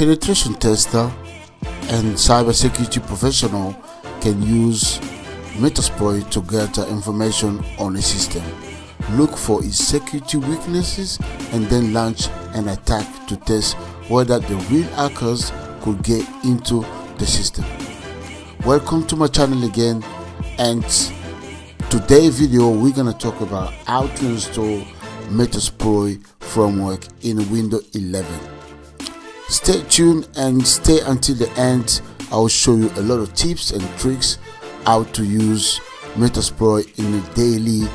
penetration tester and cybersecurity professional can use Metasploit to gather information on a system, look for its security weaknesses, and then launch an attack to test whether the real hackers could get into the system. Welcome to my channel again and today video we're gonna talk about how to install Metasploit framework in Windows 11. Stay tuned and stay until the end. I'll show you a lot of tips and tricks how to use Metasploit in a daily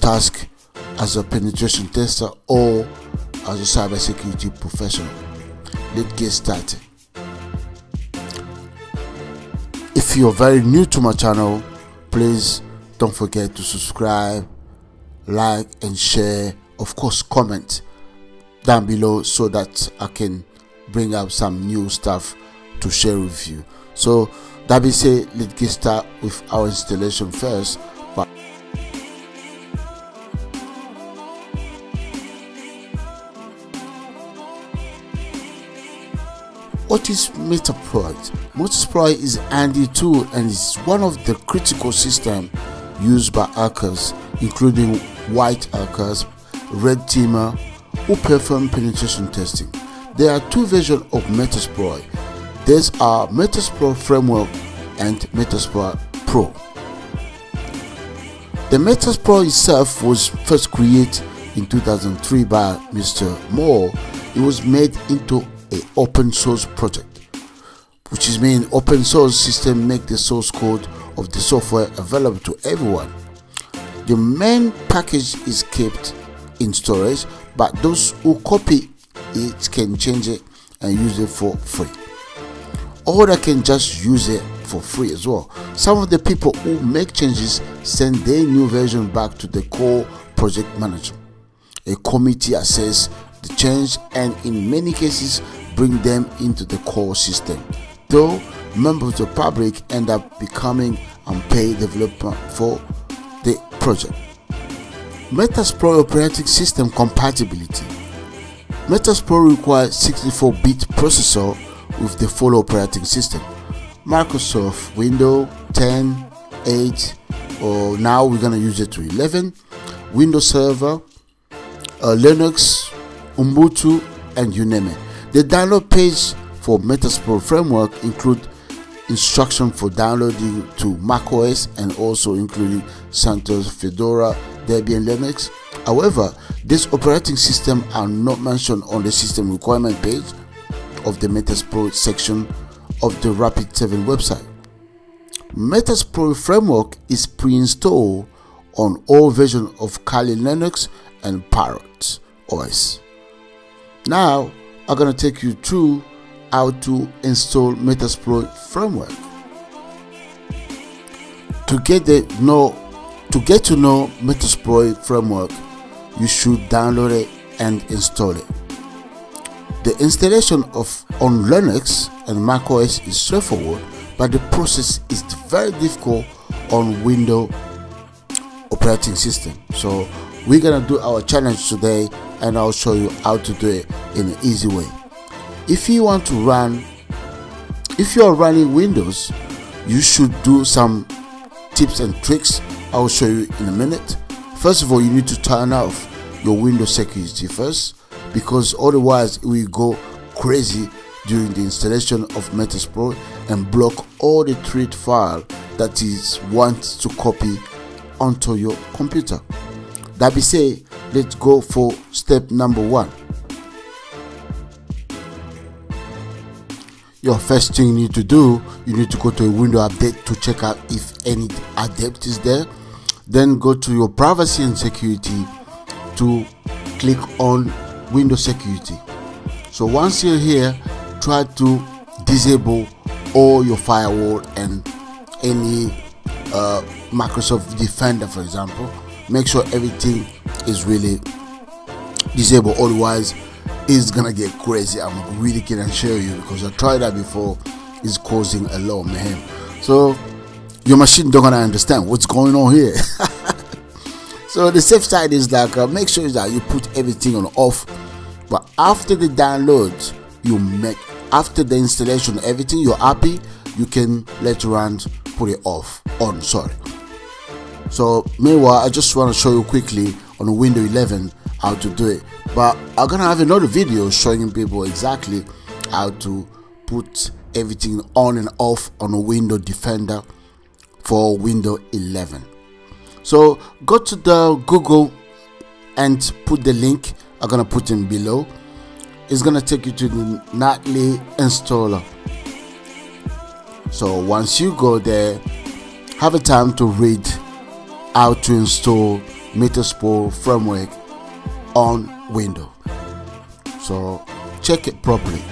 task as a penetration tester or as a cybersecurity professional. Let's get started. If you're very new to my channel, please don't forget to subscribe, like, and share. Of course, comment down below so that I can bring up some new stuff to share with you. So that being said, let's get started with our installation first. But what is Metasploit? Metasploit is an handy tool and is one of the critical systems used by hackers, including white hackers, red teamer, who perform penetration testing. There are two versions of Metasploit. These are Metasploit Framework and Metasploit Pro. The Metasploit itself was first created in 2003 by Mr. Moore. It was made into an open source project, which is mean open source system make the source code of the software available to everyone. The main package is kept in storage, but those who copy it can change it and use it for free. Or they can just use it for free as well. Some of the people who make changes send their new version back to the core project manager. A committee assess the change and in many cases bring them into the core system. Though members of the public end up becoming unpaid developer for the project. Metasploit operating system compatibility. Metasploit requires 64-bit processor with the full operating system. Microsoft Windows 10, 8, or now we're gonna use it to 11, Windows Server, uh, Linux, Ubuntu, and you name it. The download page for Metasploit framework include instruction for downloading to macOS and also including CentOS, Fedora, Debian Linux. However, these operating systems are not mentioned on the system requirement page of the Metasploit section of the Rapid7 website. Metasploit framework is pre-installed on all versions of Kali Linux and Parrot OS. Now, I'm going to take you through how to install Metasploit framework. To get the know to get to know Metasploit framework, you should download it and install it. The installation of on Linux and macOS is straightforward, but the process is very difficult on Windows operating system. So we're gonna do our challenge today and I'll show you how to do it in an easy way. If you want to run, if you are running Windows, you should do some tips and tricks I'll show you in a minute. First of all, you need to turn off your Windows security first because otherwise it will go crazy during the installation of Metasploit and block all the thread file that is wants to copy onto your computer. That be said, let's go for step number one. Your first thing you need to do, you need to go to a window update to check out if any update is there. Then go to your privacy and security to click on Windows security. So once you're here, try to disable all your firewall and any uh, Microsoft Defender, for example. Make sure everything is really disabled. Otherwise, it's gonna get crazy. I'm really gonna show you because I tried that before. It's causing a lot of mayhem. So your machine don't gonna understand what's going on here. so the safe side is like uh, make sure that you put everything on off. But after the download you make after the installation everything you're happy you can later on put it off on sorry. So meanwhile i just want to show you quickly on windows 11 how to do it. But i'm gonna have another video showing people exactly how to put everything on and off on a window defender for windows 11 so go to the google and put the link i'm gonna put in below. It's gonna take you to the nightly installer. So once you go there have a time to read how to install Metasploit framework on windows. So check it properly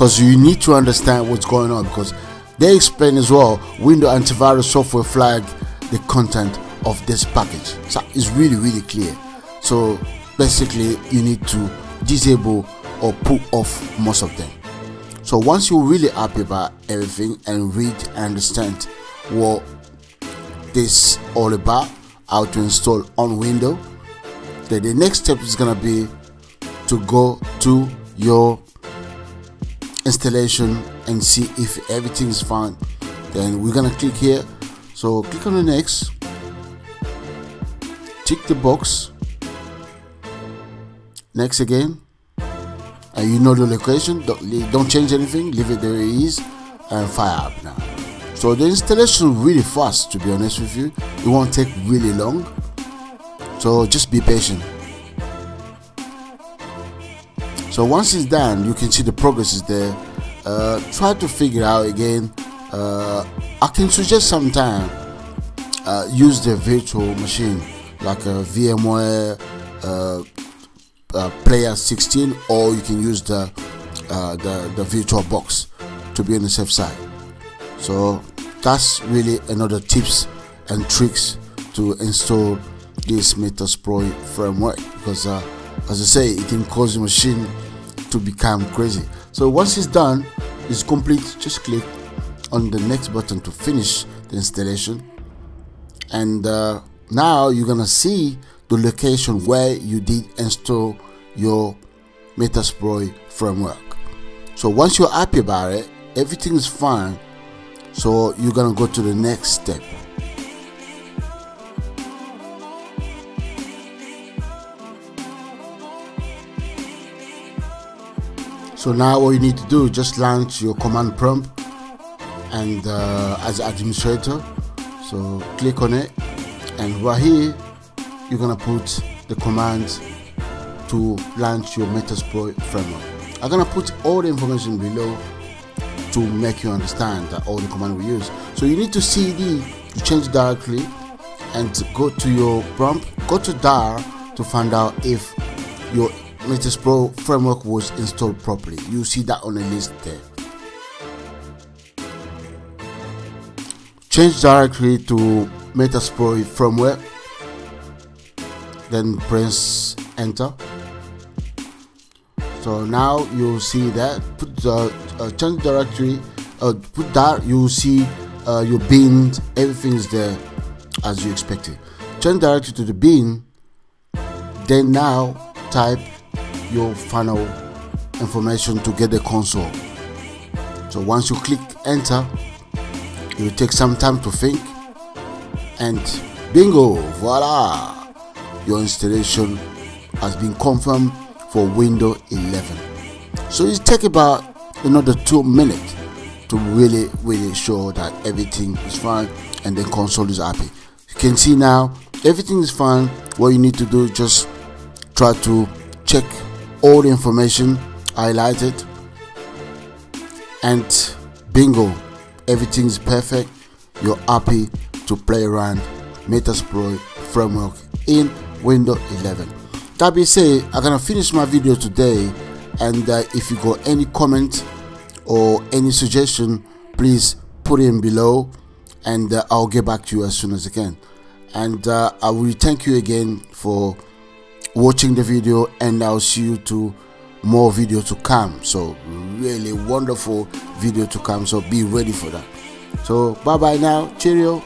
because you need to understand what's going on because they explain as well window antivirus software flag the content of this package. So it's really really clear. So basically you need to disable or pull off most of them. So once you're really happy about everything and read and understand what this all about how to install on window then the next step is gonna be to go to your installation and see if everything is fine. Then we're gonna click here. So click on the next. Tick the box. Next again. And you know the location. Don't, don't change anything. Leave it there it is and fire up now. So the installation really fast to be honest with you. It won't take really long. So just be patient so once it's done you can see the progress is there. Uh, try to figure out again. Uh, I can suggest sometime uh, use the virtual machine like a VMware uh, uh, Player 16 or you can use the, uh, the the virtual box to be on the safe side. So that's really another tips and tricks to install this Metasploit framework because as I say it can cause the machine to become crazy. So once it's done it's complete. Just click on the next button to finish the installation. And uh, now you're gonna see the location where you did install your Metasploit framework. So once you're happy about it everything is fine. So you're gonna go to the next step so now all you need to do is just launch your command prompt and uh, as administrator. So click on it and right here you're gonna put the command to launch your Metasploit framework. I'm gonna put all the information below to make you understand that all the command we use. So you need to cd to change directly and go to your prompt. Go to dar to find out if your Metasploit framework was installed properly. You see that on the list there. Change directly to Metasploit framework. Then press enter. So now you'll see that put the uh, change directory, uh, put that you'll see uh, your bin, everything is there as you expected. Change directly to the bin. Then now type your final information to get the console. So once you click enter, it will take some time to think and bingo, voila! Your installation has been confirmed for Windows 11. So it take about another two minutes to really really show that everything is fine and the console is happy. You can see now everything is fine. What you need to do is just try to check all the information highlighted. And bingo everything's perfect. You're happy to play around Metasploit framework in Windows 11 that being said I'm gonna finish my video today. And uh, if you got any comment or any suggestion please put it in below. And uh, I'll get back to you as soon as I can. And uh, I will thank you again for watching the video and I'll see you to more video to come. So really wonderful video to come so be ready for that. So bye bye now. Cheerio